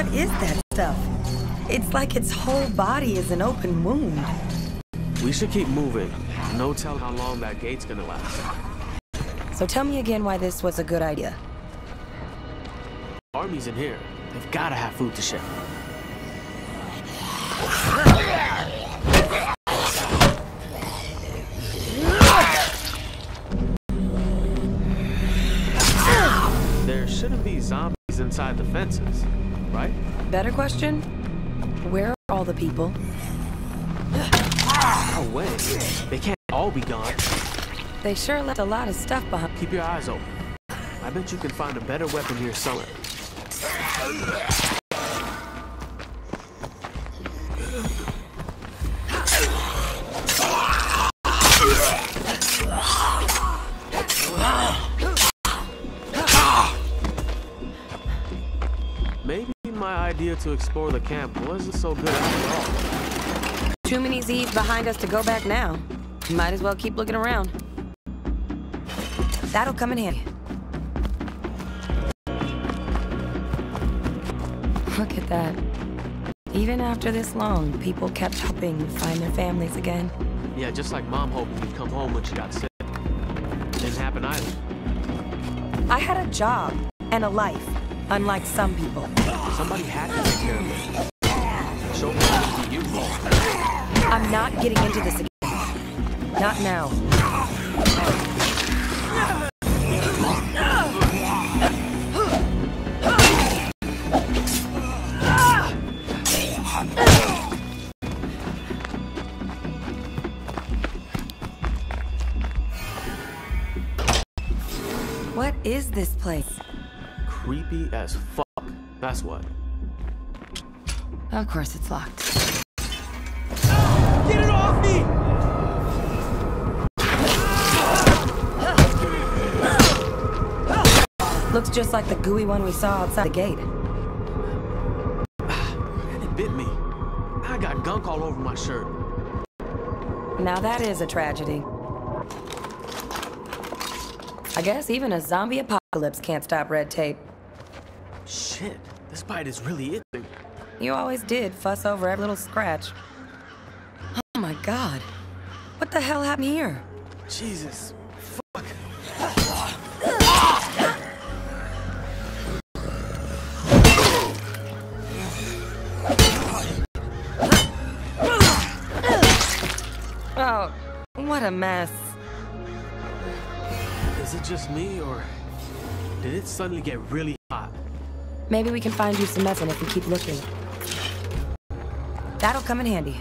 What is that stuff? It's like its whole body is an open wound. We should keep moving. No telling how long that gate's gonna last. So tell me again why this was a good idea. Army's in here. They've gotta have food to share. There shouldn't be zombies inside the fences, right? Better question? Where are all the people? No way. They can't all be gone. They sure left a lot of stuff behind. Keep your eyes open. I bet you can find a better weapon here somewhere. Idea to explore the camp wasn't so good after all. Too many Z's behind us to go back now. Might as well keep looking around. That'll come in handy. Look at that. Even after this long, people kept hoping to find their families again. Yeah, just like mom hoping you'd come home when she got sick. Didn't happen either. I had a job and a life, unlike some people. Somebody had to take care of me to you. I'm not getting into this again. Not now. What is this place? Creepy as fuck. That's what. Of course it's locked. Get it off me! Looks just like the gooey one we saw outside the gate. It bit me. I got gunk all over my shirt. Now that is a tragedy. I guess even a zombie apocalypse can't stop red tape. Shit, this bite is really itching. You always did fuss over every little scratch. Oh my god. What the hell happened here? Jesus. Fuck. Oh, what a mess. Is it just me, or did it suddenly get really hot? Maybe we can find you some medicine if we keep looking. That'll come in handy.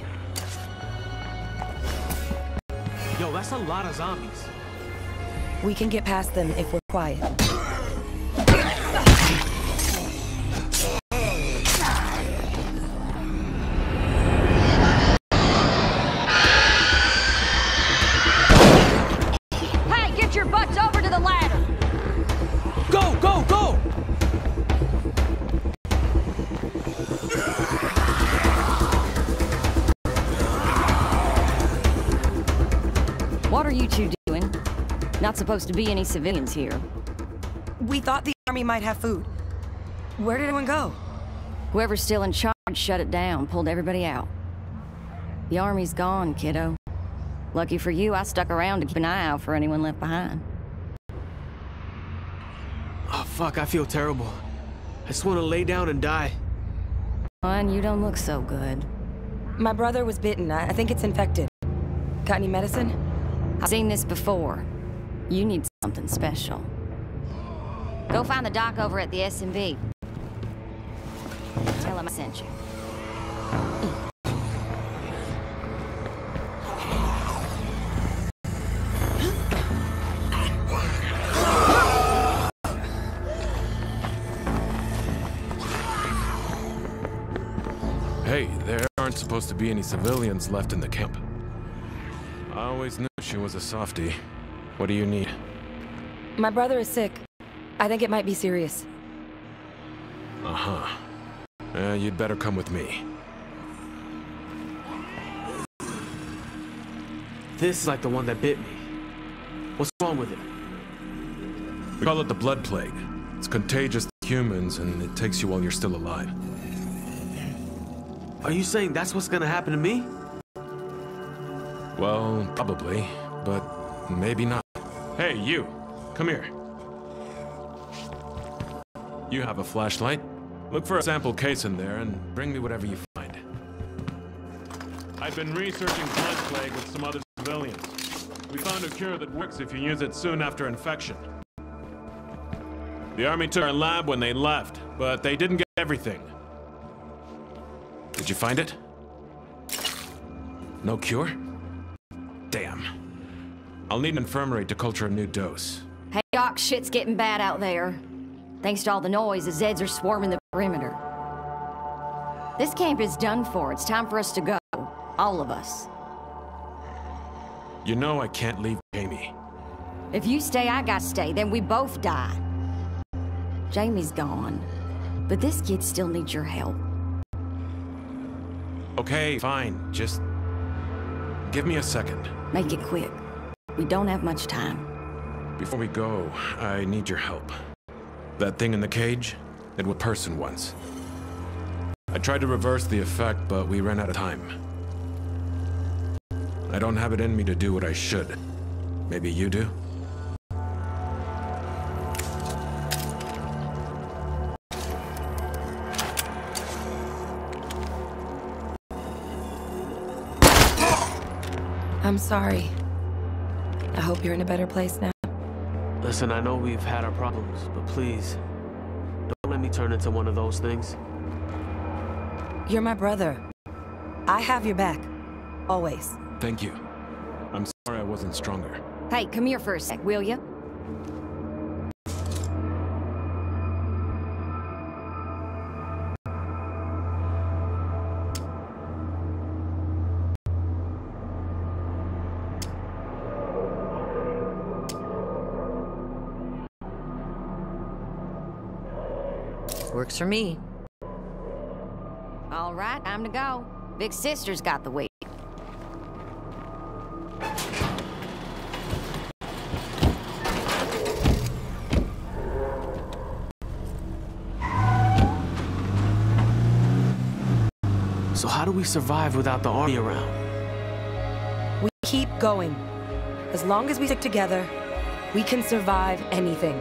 Yo, that's a lot of zombies. We can get past them if we're quiet. What are you two doing? Not supposed to be any civilians here. We thought the army might have food. Where did everyone go? Whoever's still in charge shut it down, pulled everybody out. The army's gone, kiddo. Lucky for you, I stuck around to keep an eye out for anyone left behind. Oh, fuck, I feel terrible. I just want to lay down and die. And you don't look so good. My brother was bitten. I I think it's infected. Got any medicine? I've seen this before. You need something special. Go find the doc over at the SMV. Tell him I sent you. Hey, there aren't supposed to be any civilians left in the camp. I always knew she was a softie. What do you need? My brother is sick. I think it might be serious. Uh-huh. Uh, you'd better come with me. This is like the one that bit me. What's wrong with it? We call it the Blood Plague. It's contagious to humans, and it takes you while you're still alive. Are you saying that's what's gonna happen to me? Well, probably, but maybe not. Hey, you! Come here. You have a flashlight? Look for a sample case in there and bring me whatever you find. I've been researching blood plague with some other civilians. We found a cure that works if you use it soon after infection. The army took our lab when they left, but they didn't get everything. Did you find it? No cure? Damn. I'll need an infirmary to culture a new dose. Hey, Doc, shit's getting bad out there. Thanks to all the noise, the Zeds are swarming the perimeter. This camp is done for. It's time for us to go. All of us. You know I can't leave Jamie. If you stay, I gotta stay. Then we both die. Jamie's gone. But this kid still needs your help. Okay, fine. Just... Give me a second. Make it quick. We don't have much time. Before we go, I need your help. That thing in the cage? It was a person once. I tried to reverse the effect, but we ran out of time. I don't have it in me to do what I should. Maybe you do? Sorry. I hope you're in a better place now. Listen, I know we've had our problems, but please, don't let me turn into one of those things. You're my brother. I have your back. Always. Thank you. I'm sorry I wasn't stronger. Hey, come here for a sec, will you? Works for me. All right, time to go. Big sister's got the weight. So how do we survive without the army around? We keep going. As long as we stick together, we can survive anything.